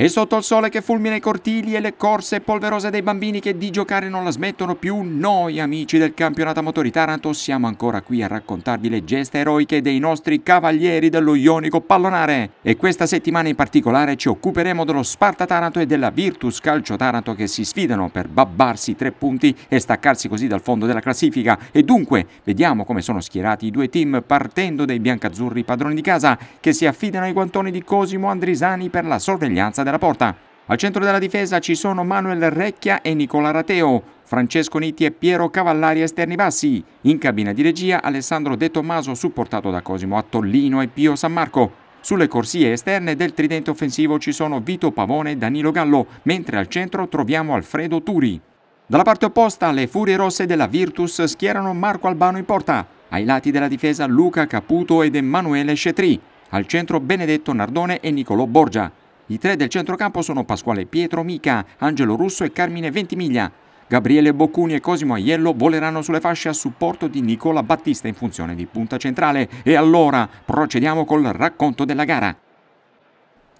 E sotto il sole che fulmina i cortili e le corse polverose dei bambini che di giocare non la smettono più, noi amici del campionato motori Taranto siamo ancora qui a raccontarvi le geste eroiche dei nostri cavalieri dello Ionico Pallonare. E questa settimana in particolare ci occuperemo dello Sparta Taranto e della Virtus Calcio Taranto che si sfidano per babbarsi tre punti e staccarsi così dal fondo della classifica. E dunque vediamo come sono schierati i due team partendo dai biancazzurri padroni di casa che si affidano ai guantoni di Cosimo Andrisani per la sorveglianza della porta. Al centro della difesa ci sono Manuel Recchia e Nicola Rateo, Francesco Nitti e Piero Cavallari esterni bassi. In cabina di regia Alessandro De Tommaso supportato da Cosimo Attollino e Pio San Marco. Sulle corsie esterne del tridente offensivo ci sono Vito Pavone e Danilo Gallo, mentre al centro troviamo Alfredo Turi. Dalla parte opposta le Furie Rosse della Virtus schierano Marco Albano in porta, ai lati della difesa Luca Caputo ed Emanuele Scetri, al centro Benedetto Nardone e Nicolò Borgia. I tre del centrocampo sono Pasquale Pietro Mica, Angelo Russo e Carmine Ventimiglia. Gabriele Boccuni e Cosimo Aiello voleranno sulle fasce a supporto di Nicola Battista in funzione di punta centrale. E allora procediamo col racconto della gara.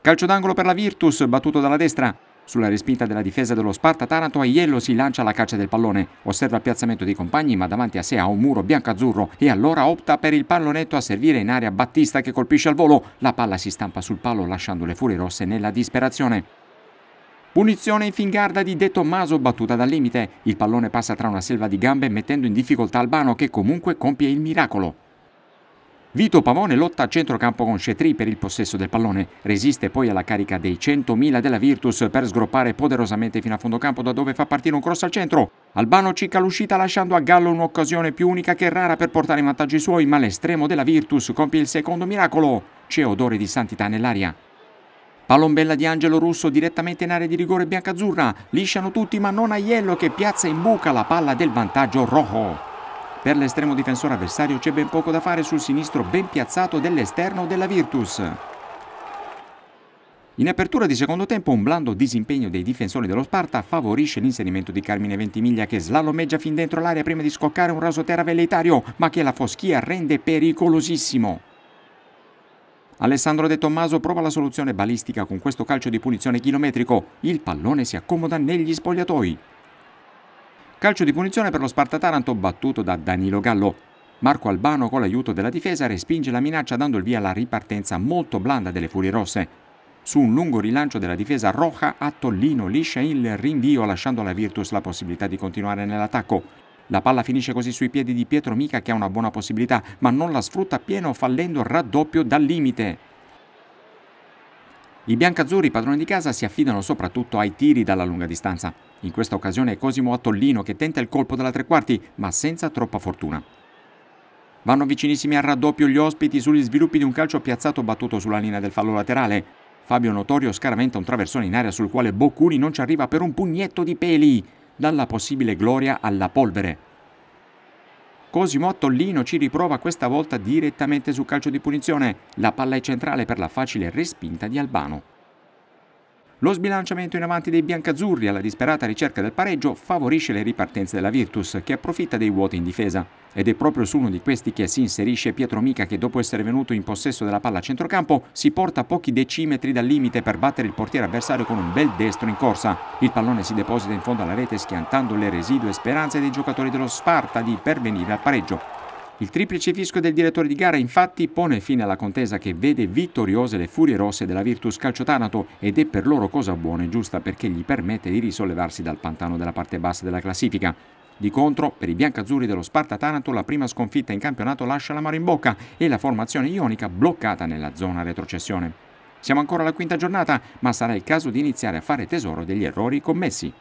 Calcio d'angolo per la Virtus, battuto dalla destra. Sulla respinta della difesa dello Sparta Taranto, Aiello si lancia alla caccia del pallone. Osserva il piazzamento dei compagni, ma davanti a sé ha un muro bianco-azzurro e allora opta per il pallonetto a servire in aria Battista che colpisce al volo. La palla si stampa sul palo lasciando le furie rosse nella disperazione. Punizione in fingarda di De Tommaso battuta dal limite. Il pallone passa tra una selva di gambe mettendo in difficoltà Albano che comunque compie il miracolo. Vito Pavone lotta a centrocampo con Cetri per il possesso del pallone, resiste poi alla carica dei 100.000 della Virtus per sgroppare poderosamente fino a fondo campo da dove fa partire un cross al centro. Albano cicca l'uscita lasciando a Gallo un'occasione più unica che rara per portare in vantaggio i suoi, ma l'estremo della Virtus compie il secondo miracolo. C'è odore di santità nell'aria. Palombella di Angelo Russo direttamente in area di rigore biancazzurra, lisciano tutti ma non Aiello che piazza in buca la palla del vantaggio rojo. Per l'estremo difensore avversario c'è ben poco da fare sul sinistro ben piazzato dell'esterno della Virtus. In apertura di secondo tempo un blando disimpegno dei difensori dello Sparta favorisce l'inserimento di Carmine Ventimiglia che slalomeggia fin dentro l'area prima di scoccare un rasoterra velleitario ma che la foschia rende pericolosissimo. Alessandro De Tommaso prova la soluzione balistica con questo calcio di punizione chilometrico. Il pallone si accomoda negli spogliatoi. Calcio di punizione per lo Sparta Taranto battuto da Danilo Gallo. Marco Albano con l'aiuto della difesa respinge la minaccia dando il via alla ripartenza molto blanda delle Furie Rosse. Su un lungo rilancio della difesa Roja, Attollino liscia il rinvio lasciando alla Virtus la possibilità di continuare nell'attacco. La palla finisce così sui piedi di Pietro Mica che ha una buona possibilità, ma non la sfrutta appieno fallendo raddoppio dal limite. I biancazzurri padroni di casa si affidano soprattutto ai tiri dalla lunga distanza. In questa occasione è Cosimo Attollino che tenta il colpo dalla tre quarti, ma senza troppa fortuna. Vanno vicinissimi al raddoppio gli ospiti sugli sviluppi di un calcio piazzato battuto sulla linea del fallo laterale. Fabio Notorio scaraventa un traversone in aria sul quale Boccuni non ci arriva per un pugnetto di peli, dalla possibile gloria alla polvere. Cosimo Attollino ci riprova questa volta direttamente su calcio di punizione. La palla è centrale per la facile respinta di Albano. Lo sbilanciamento in avanti dei biancazzurri alla disperata ricerca del pareggio favorisce le ripartenze della Virtus, che approfitta dei vuoti in difesa. Ed è proprio su uno di questi che si inserisce Pietro Mica che dopo essere venuto in possesso della palla a centrocampo si porta pochi decimetri dal limite per battere il portiere avversario con un bel destro in corsa. Il pallone si deposita in fondo alla rete schiantando le residue speranze dei giocatori dello Sparta di pervenire al pareggio. Il triplice fischio del direttore di gara infatti pone fine alla contesa che vede vittoriose le furie rosse della Virtus Calcio Tanato ed è per loro cosa buona e giusta perché gli permette di risollevarsi dal pantano della parte bassa della classifica. Di contro, per i biancazzurri dello Sparta Tanato la prima sconfitta in campionato lascia la mano in bocca e la formazione ionica bloccata nella zona retrocessione. Siamo ancora alla quinta giornata, ma sarà il caso di iniziare a fare tesoro degli errori commessi.